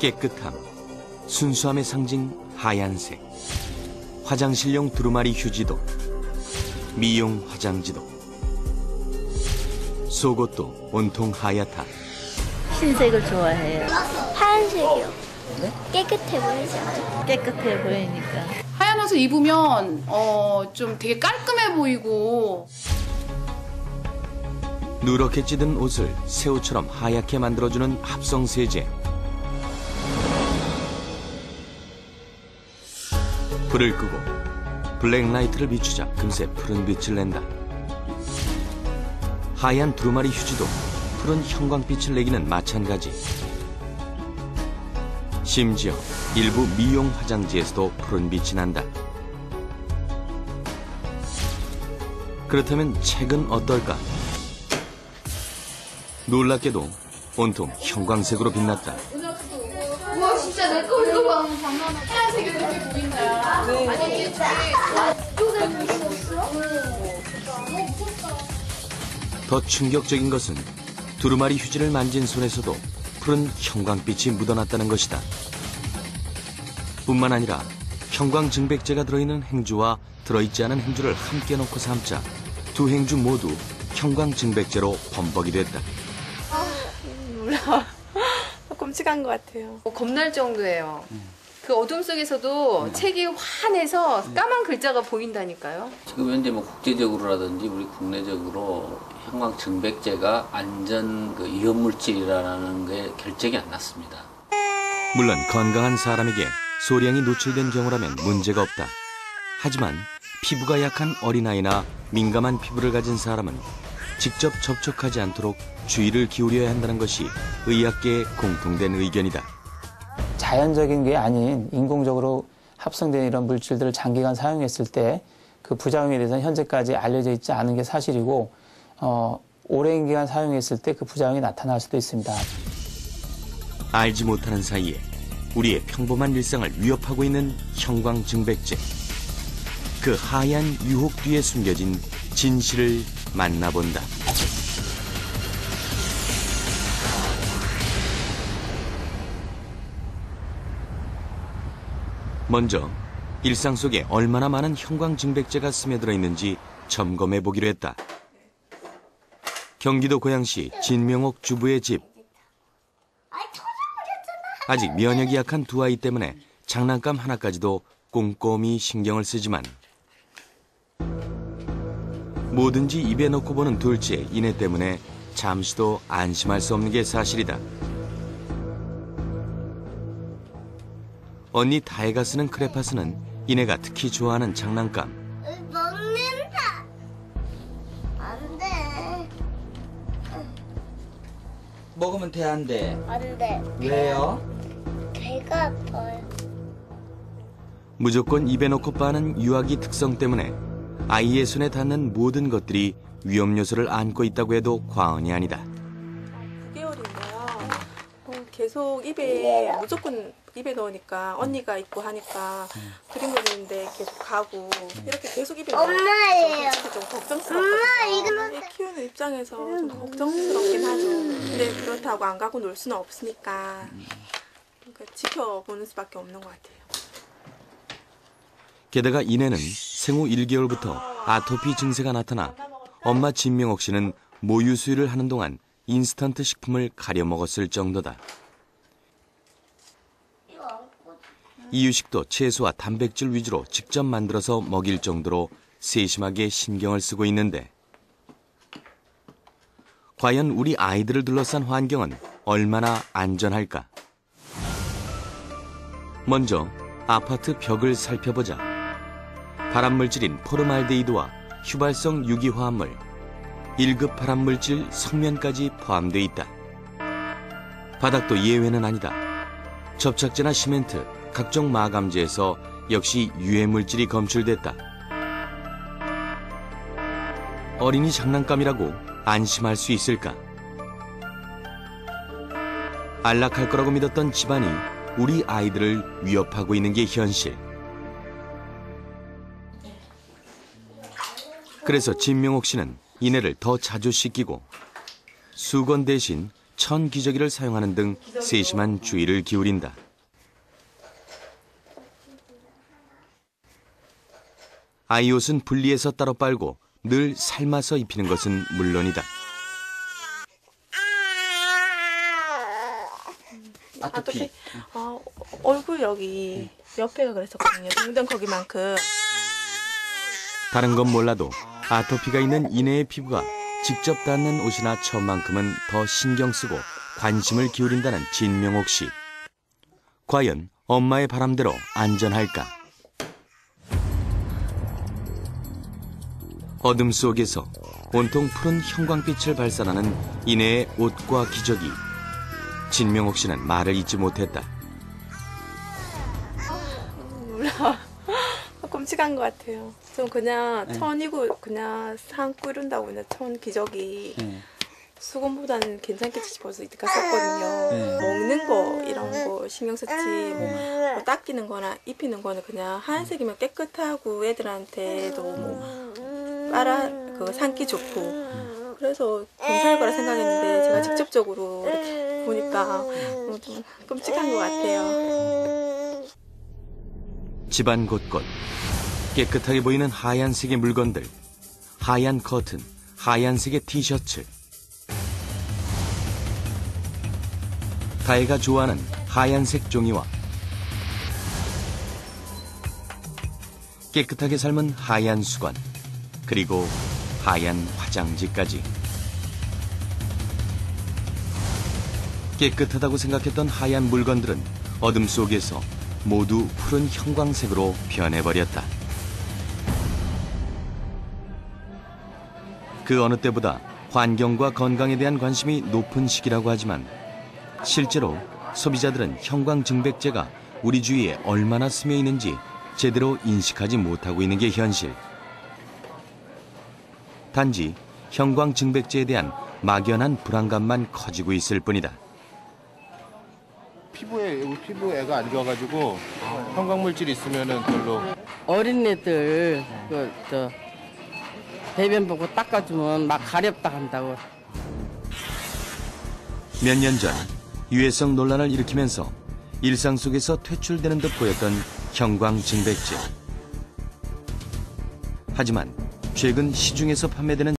깨끗함, 순수함의 상징 하얀색, 화장실용 두루마리 휴지도, 미용 화장지도, 속옷도 온통 하얗다. 흰색을 좋아해요. 파란색이요. 깨끗해 보이죠? 깨끗해 보이니까. 하얀 옷을 입으면 어, 좀 되게 깔끔해 보이고 누렇게 찌든 옷을 새우처럼 하얗게 만들어주는 합성 세제. 불을 끄고 블랙라이트를 비추자 금세 푸른 빛을 낸다. 하얀 두루마리 휴지도 푸른 형광빛을 내기는 마찬가지. 심지어 일부 미용 화장지에서도 푸른 빛이 난다. 그렇다면 책은 어떨까? 놀랍게도 온통 형광색으로 빛났다. 거 이거 봐 하얀색이 이렇게 보인다 네. 더 충격적인 것은 두루마리 휴지를 만진 손에서도 푸른 형광빛이 묻어났다는 것이다. 뿐만 아니라 형광증백제가 들어있는 행주와 들어있지 않은 행주를 함께 놓고 삶자 두 행주 모두 형광증백제로 범벅이 됐다. 몰라. 끔찍한 것 같아요. 어, 겁날 정도예요. 그 어둠 속에서도 책이 환해서 까만 글자가 보인다니까요. 지금 현재 뭐 국제적으로라든지 우리 국내적으로 형광 증백제가 안전 그 위험 물질이라는 게 결정이 안 났습니다. 물론 건강한 사람에게 소량이 노출된 경우라면 문제가 없다. 하지만 피부가 약한 어린아이나 민감한 피부를 가진 사람은 직접 접촉하지 않도록 주의를 기울여야 한다는 것이 의학계의 공통된 의견이다. 자연적인 게 아닌 인공적으로 합성된 이런 물질들을 장기간 사용했을 때 그 부작용에 대해서는 현재까지 알려져 있지 않은 게 사실이고 어, 오랜 기간 사용했을 때 그 부작용이 나타날 수도 있습니다. 알지 못하는 사이에 우리의 평범한 일상을 위협하고 있는 형광증백제. 그 하얀 유혹 뒤에 숨겨진 진실을 만나본다. 먼저 일상 속에 얼마나 많은 형광증백제가 스며들어 있는지 점검해 보기로 했다. 경기도 고양시 진명옥 주부의 집. 아직 면역이 약한 두 아이 때문에 장난감 하나까지도 꼼꼼히 신경을 쓰지만 뭐든지 입에 넣고 보는 둘째 이내 때문에 잠시도 안심할 수 없는 게 사실이다. 언니 다혜가 쓰는 크레파스는 이내가 특히 좋아하는 장난감. 먹는다. 안 돼. 먹으면 돼, 안 돼? 안 돼. 왜요? 배가 아파요. 무조건 입에 넣고 빠는 유아기 특성 때문에 아이의 손에 닿는 모든 것들이 위험 요소를 안고 있다고 해도 과언이 아니다. 9개월인데요. 어, 계속 입에 무조건 입에 넣으니까 언니가 있고 하니까 그림 그리는데 계속 가고 이렇게 계속 입에 넣으니까 엄마예요. 솔직히 좀 걱정스럽거든요. 엄마, 이거는- 애 키우는 입장에서 좀 걱정스럽긴 하죠. 근데 그렇다고 안 가고 놀 수는 없으니까 그러니까 지켜보는 수밖에 없는 것 같아요. 게다가 이내는 생 후 1개월부터 아토피 증세가 나타나 엄마 진명옥 씨는 모유 수유를 하는 동안 인스턴트 식품을 가려 먹었을 정도다. 이유식도 채소와 단백질 위주로 직접 만들어서 먹일 정도로 세심하게 신경을 쓰고 있는데 과연 우리 아이들을 둘러싼 환경은 얼마나 안전할까? 먼저 아파트 벽을 살펴보자. 발암물질인 포르말데이드와 휘발성 유기화합물, 1급 발암물질 성면까지 포함돼 있다. 바닥도 예외는 아니다. 접착제나 시멘트, 각종 마감재에서 역시 유해물질이 검출됐다. 어린이 장난감이라고 안심할 수 있을까? 안락할 거라고 믿었던 집안이 우리 아이들을 위협하고 있는 게 현실. 그래서 진명옥 씨는 이내를 더 자주 씻기고 수건 대신 천 기저귀를 사용하는 등 세심한 주의를 기울인다. 아이 옷은 분리해서 따로 빨고 늘 삶아서 입히는 것은 물론이다. 아토피. 아, 얼굴 여기 옆에가 그랬었거든요. 동전 거기만큼. 다른 건 몰라도 아토피가 있는 이내의 피부가 직접 닿는 옷이나 처음만큼은 더 신경 쓰고 관심을 기울인다는 진명옥 씨. 과연 엄마의 바람대로 안전할까? 어둠 속에서 온통 푸른 형광빛을 발산하는 이내의 옷과 기저귀. 진명옥 씨는 말을 잇지 못했다. 끔찍한 것 같아요. 좀 그냥 천이고 그냥 상 끓는다고 그냥 천 기저귀 네. 수건보다는 괜찮겠지 싶어서 이때까지 썼거든요. 네. 먹는 거 이런 거 신경 썼지 뭐, 뭐 닦이는 거나 입히는 거는 그냥 하얀색이면 깨끗하고 애들한테도 뭐 빨아 그 산기 좋고 그래서 괜찮을 거라 생각했는데 제가 직접적으로 이렇게 보니까 너무 좀 끔찍한 것 같아요. 집안 곳곳 깨끗하게 보이는 하얀색의 물건들, 하얀 커튼, 하얀색의 티셔츠. 다혜가 좋아하는 하얀색 종이와 깨끗하게 삶은 하얀 수건, 그리고 하얀 화장지까지. 깨끗하다고 생각했던 하얀 물건들은 어둠 속에서 모두 푸른 형광색으로 변해버렸다. 그 어느 때보다 환경과 건강에 대한 관심이 높은 시기라고 하지만 실제로 소비자들은 형광증백제가 우리 주위에 얼마나 스며 있는지 제대로 인식하지 못하고 있는 게 현실. 단지 형광증백제에 대한 막연한 불안감만 커지고 있을 뿐이다. 피부에 여기 피부에가 안 좋아가지고 형광물질 있으면은 별로 어린애들 그저 대변 보고 닦아주면 막 가렵다 한다고. 몇 년 전 유해성 논란을 일으키면서 일상 속에서 퇴출되는 듯 보였던 형광증백제. 하지만 최근 시중에서 판매되는